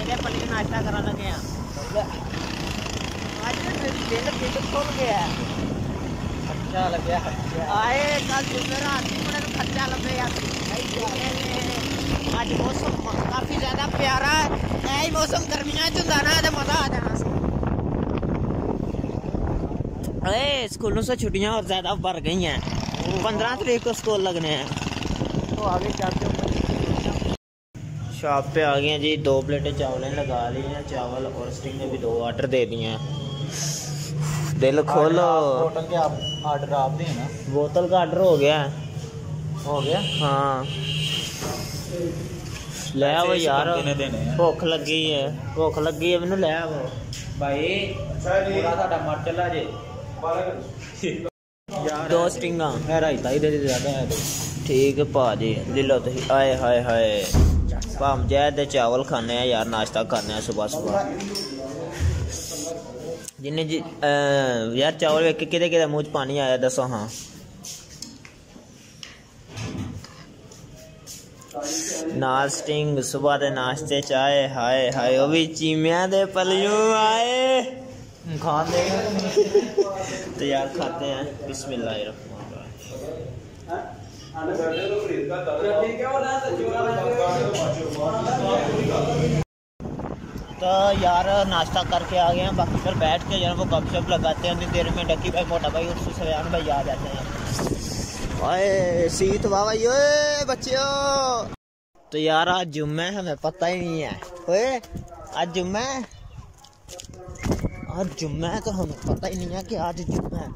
मेरे पल्ली नाश्ता करा लगे काफ़ी ज़्यादा प्यारा है। मौसम गर्मियाँ ना तो मज़ा आ जाना। अरे स्कूलों से छुट्टियाँ और ज़्यादा बढ़ गई हैं। पंद्रह तरीक को स्कूल लगने हैं। तो आगे क्या शॉप पे आ गए हैं जी। दो प्लेटें चावल लगा ली हैं। चावल और स्टिंग ने भी दो ऑर्डर दे दिए हैं। दिल खोलो। बोतल के आप ऑर्डर आप दें ना? बोतल का ऑर्डर हो गया। हो गया? हाँ। ले वो यार। भुख लगी है। भुख लगी है मैंने ले वो भाई मर चला जे। दो स्टिंगा है रायता ही ज़्यादा है तो। ठीक है भाजी ले लो तुम आए हाय हाय। हम जाए चावल खाने हैं यार नाश्ता खाने हैं सुबह सुबह जिन्हें जी आ, यार चावल वे कि मुँह पानी आया दसो हाँ नास्टिंग सुबह के नाश्ते चाय हाय हाय वो भी चीमिया दे पलियों आए खाते हैं तो यार खाते हैं बिस्मिल्लाह तो यार नाश्ता करके आ गए हैं बाकी फिर बैठ के यार वो गपशप लगाते हैं उतनी देर में डकी भाई मोटा भाई उससे सयान भाई आ जाते हैं। ओए सीत बाबा ओए बच्चियों। तो यार आज जुम्मे है हमें पता ही नहीं है। ओए आज जुम्मे आज जुम्मा है तो हमें पता ही नहीं है कि आज जुम्मा है।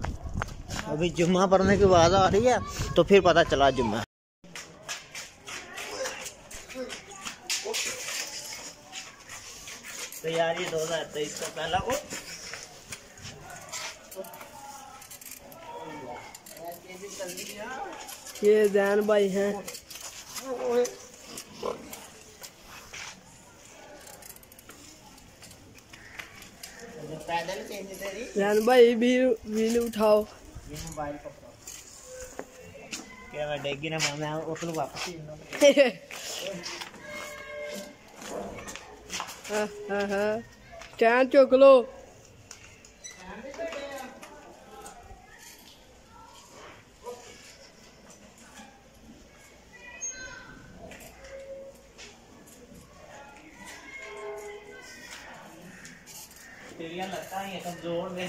अभी जुम्मा पढ़ने की बात आ रही है तो फिर पता चला जुम्मा। तैयारी दो हज़ार तेईस का पहला वो। ये जैन भाई हैं। जैन भाई भी व्हील उठाओ। ये मोबाइल का क्या मैं डेगी ना मैं उठ लूँ वापस ही हाँ। हाँ हाँ चुक लो। तेरियाँ लगता है कमज़ोर में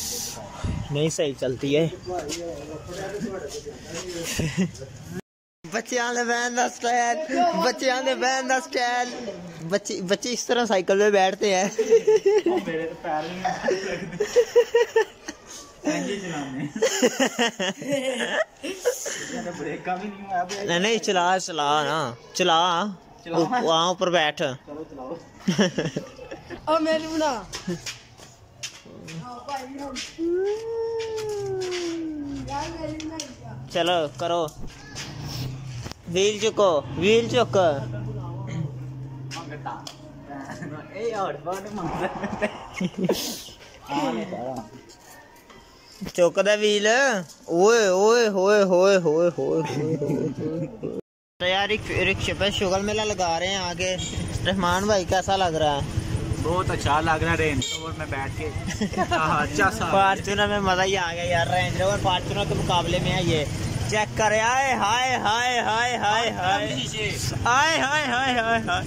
नहीं सही चलती है। बच्चे इस तरह साइकिल पे बैठते हैं। नहीं नहीं चला चला ना चला। वहाँ ऊपर बैठ। चलो चलाओ और मैं बना। चलो करो। व्हील चुको, व्हील चुक। चुक द व्हील। ओए ओए होए होए होए होए तो यार रिक्शे पे शुगर मेला लगा रहे हैं आगे। रहमान भाई, कैसा लग रहा है? बहुत अच्छा लग रहा है रेंज रोवर में बैठ के। अच्छा सा। फॉर्चुनर में मज़ा ही आ गया यार रेंज रोवर फॉर्चुनर के मुकाबले में है ये। चेक करे आए हाय हाय हाय हाय हाय हाय। हाय हाय हाय हाय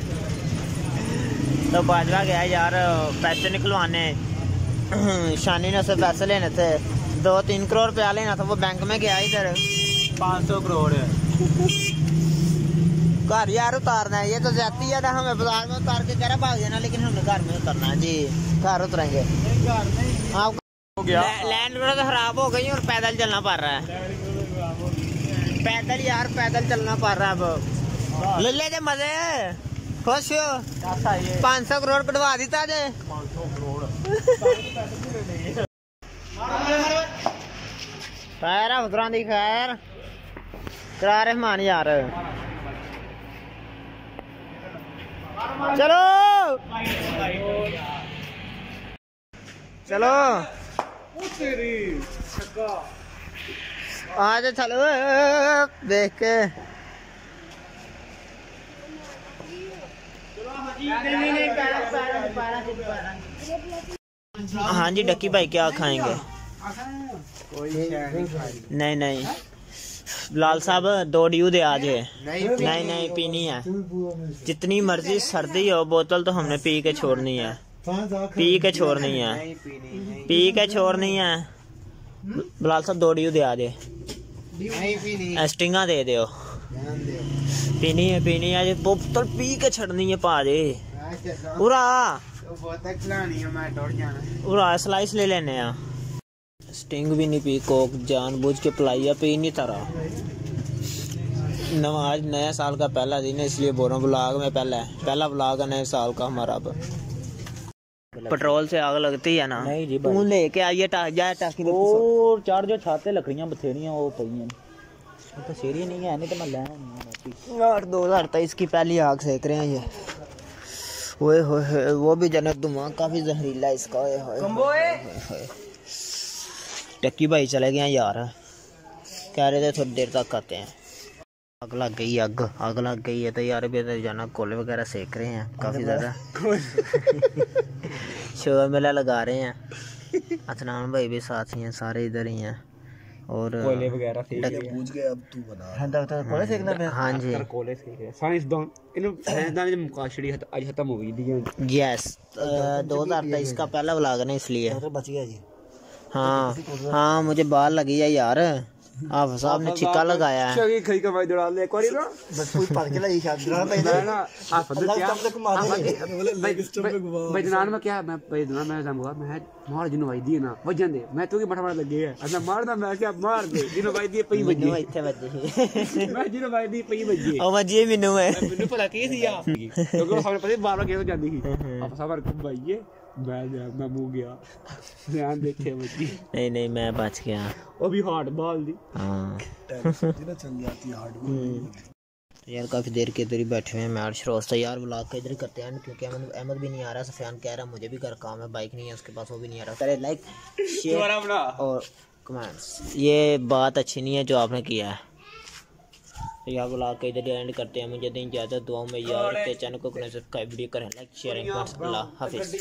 तो बाजवा गया यार पैसे निकलवाने। शानी ने उससे पैसे लेने थे। दो तीन करोड़ रुपया लेना था वो बैंक में गया इधर। पाँच सौ करोड़। घर यार उतारना है ये तो जाती है ना हमें बाज़ार में उतार के कह रहा भाग जाना लेकिन हमने घर में उतरना है। जी घर उतरेंगे। आप लैंड तो खराब हो गई और पैदल चलना पड़ रहा है। पैदल यार पैदल चलना पड़ रहा है अब। ले ले मज़े। खुश हो। पाँच सौ करोड़ कटवा दिता जे। करोड़ खैर उधर दी खैर। करा रहमान यार। चलो। चलो। आज चलो। देख के। हाँ जी डक्की भाई क्या खाएँगे। नहीं नहीं। लाल साहब दो ड्यू दे आज नहीं नहीं पीनी है। जितनी मर्ज़ी सर्दी हो बोतल तो हमने पी के छोड़नी है। पी के छोड़नी है। पी के छोड़नी है। लाल साहब दो ड्यू दे आज स्टिंगा दे दो। पीनी है पीनी है बोतल पी के छड़नी है पाजे उरा। उरा स्लाइस ले लेने आ स्टिंग भी नहीं पी कोक जान बुझ के पिलाई है पी नहीं तारा नवा आज नया साल का पहला दिन है इसलिए बोल रहा हूँ ब्लॉग में पहला है। पहला ब्लॉग है नए साल का हमारा अब। पेट्रोल से आग लगती है ना? नहीं जी तू लेके आइए जाए टाकी और चार जो छाते लकड़ियाँ बथेरियाँ वो पईयां तो सीरी नहीं है नहीं तो मैं ले यार दो हज़ार तेईस की पहली आग सेक रहे हैं ये। ओए होए होए, वो भी जन्नत धुआँ काफ़ी जहरीला इसका ओए होए। टक्की भाई चले गए यार। कह रहे थे थोड़ी देर तक आते हैं। अग लग गई अग अग लग गई है तो यार अभी तो जाना कोले वगैरह सेक रहे हैं काफ़ी ज़्यादा। शोर मेला लगा रहे हैं। अतनान भाई भी साथ ही हैं सारे इधर ही हैं। और कोयले वगैरह फेंक पूछ गए अब तू बना हाँ डॉक्टर तो- तो कोयले फेंकना पे हाँ जी। कोयले फेंक साइंसदान इन साइंसदान ने मुकाशरी आज खत्म हो गई दी यस 2023 का पहला व्लॉग है इसलिए। बच गया जी। हाँ हाँ मुझे बाल लगी है यार। आप साहब ने छिक्का लगाया है। चली खरी का भाई दौड़ा ले एक बार बस कोई पार्क ला ये शायद ना ना आप अल्लाह का तक मार दे। बोले लाइक स्टम पे घुमा भाई जनान में क्या मैं भाई जनान में जाम हुआ मैं मार जिनो भाई दी ना वज़न दे। मैं तो की मठा मठा लग गया है मैं मारना मैं क्या मार दे? जिनो भाई दी पई बजे मैं बजे मैं जिनो भाई दी पई बजे ओ बजे मेनू है मेनू पता की थी आप? क्योंकि हमारे पता 12 के हो जाती थी हम्म, हम्म। आप साहब को भाई ये मैं मैं मुँह गया। ध्यान देखे बच्ची। नहीं नहीं मैं बच गया। वो भी हार्ड बॉल दी। हाँ। चल जाती हार्ड बॉल यार काफ़ी देर के इधर ही बैठे हुए हैं मैं शरोस्ता तो यार ब्लॉग का इधर करते हैं क्योंकि अहमद अहमद भी नहीं आ रहा सफियान कह रहा मुझे भी घर काम है बाइक नहीं है उसके पास वो भी नहीं आ रहा। करे लाइक शेयर और कमेंट्स ये बात अच्छी नहीं है जो आपने किया है। यहाँ ब्लॉग के इधर एंड करते हैं। मुझे दिन ज़्यादा दुआ में यार के चैनल को सब्सक्राइब भी करें लाइक शेयर हाफिज़।